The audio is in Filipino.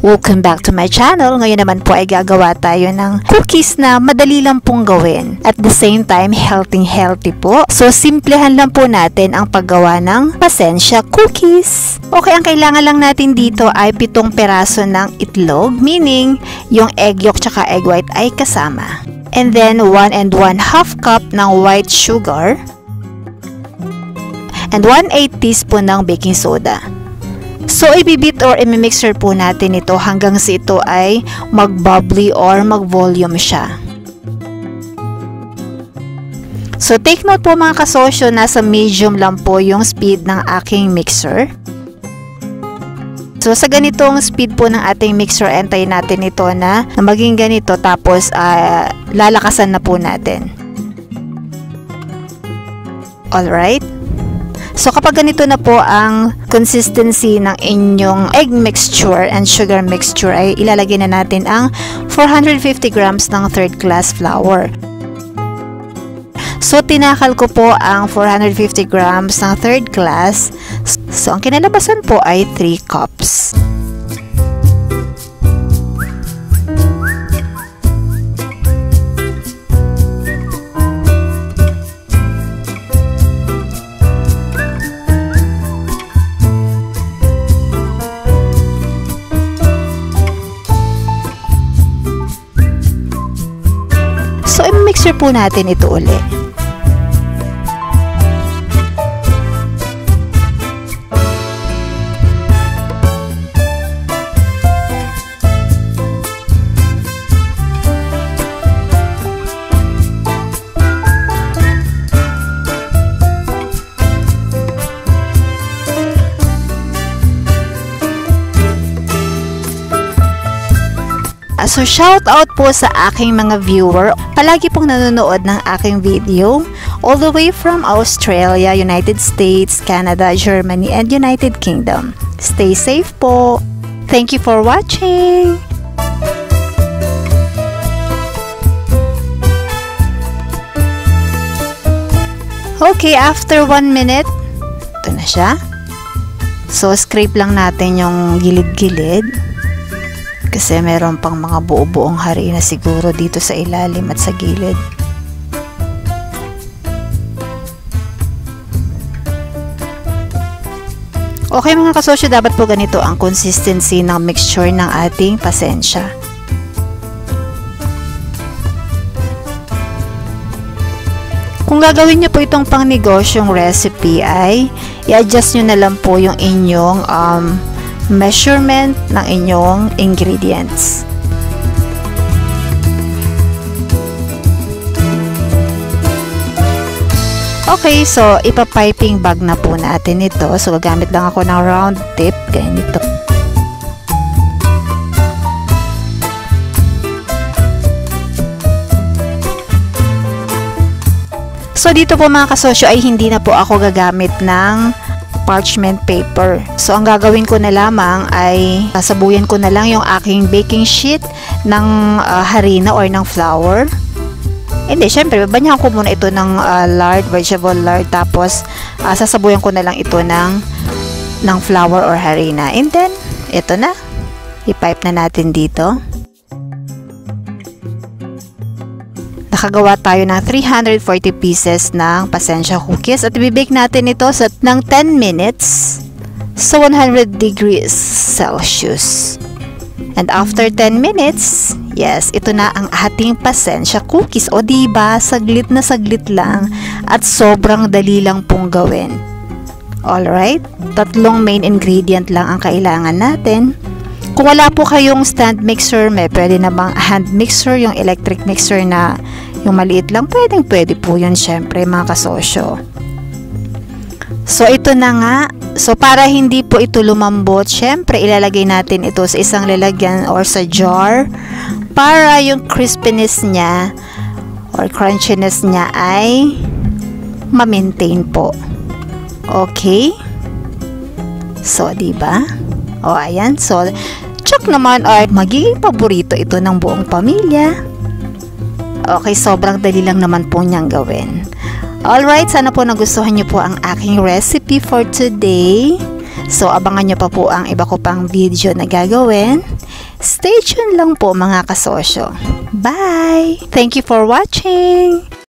Welcome back to my channel. Ngayon naman po ay gagawa tayo ng cookies na madali lang pong gawin. At the same time, healthy-healthy po. So, simplehan lang po natin ang paggawa ng pasensya cookies. Okay, ang kailangan lang natin dito ay pitong peraso ng itlog, meaning yung egg yolk tsaka egg white ay kasama. And then, 1 and 1 half cup ng white sugar. And 1 8 teaspoon ng baking soda. So, ibibit or imimixer po natin ito hanggang sa ito ay mag-bubbly or mag-volume siya. So, take note po mga kasosyo, nasa medium lang po yung speed ng aking mixer. So, sa ganitong speed po ng ating mixer, antayin natin ito na, na maging ganito tapos uh, lalakasan na po natin. Alright? So kapag ganito na po ang consistency ng inyong egg mixture and sugar mixture ay ilalagay na natin ang 450 grams ng third class flour. So tinakal ko po ang 450 grams ng third class. So ang kinalabasan po ay 3 cups. I-mixer po natin ito uli. So, shout out po sa aking mga viewer. Palagi pong nanonood ng aking video. All the way from Australia, United States, Canada, Germany, and United Kingdom. Stay safe po. Thank you for watching. Okay, after 1 minute, ito na siya. So, scrape lang natin yung gilid-gilid. Kasi meron pang mga buo-buong harina siguro dito sa ilalim at sa gilid. Okay mga kasosyo, dapat po ganito ang consistency ng mixture ng ating pasensya. Kung gagawin niyo po itong pang recipe ay i-adjust nyo na lang po yung inyong um, measurement ng inyong ingredients. Okay, so ipa-piping bag na po natin ito. So gagamit lang ako ng round tip, ganito. So dito po mga kasosyo ay hindi na po ako gagamit ng parchment paper. So, ang gagawin ko na lamang ay sasabuyan ko na lang yung aking baking sheet ng uh, harina or ng flour. Hindi, syempre, babanyahan ko muna ito ng uh, lard, vegetable lard, tapos uh, sasabuyan ko na lang ito ng, ng flour or harina. And then, ito na. I-pipe na natin dito. Nakagawa tayo ng 340 pieces ng pasensya cookies at ibibake natin ito sa ng 10 minutes sa 100 degrees Celsius. And after 10 minutes, yes, ito na ang ating pasensya cookies. O diba, saglit na saglit lang at sobrang dali lang pong gawin. Alright, tatlong main ingredient lang ang kailangan natin. Kung wala po kayong stand mixer, may pwede namang hand mixer, yung electric mixer na yung maliit lang, pwedeng pwede po yun syempre mga kasosyo. So ito na nga, so para hindi po ito lumambot, syempre ilalagay natin ito sa isang lalagyan or sa jar para yung crispiness niya or crunchiness niya ay ma-maintain po. Okay? So, di ba? O, ayan. So, check naman ay magiging paborito ito ng buong pamilya. Okay, sobrang dali lang naman po niyang gawin. Alright, sana po nagustuhan niyo po ang aking recipe for today. So, abangan niyo pa po ang iba ko pang video na gagawin. Stay tuned lang po mga kasosyo. Bye! Thank you for watching!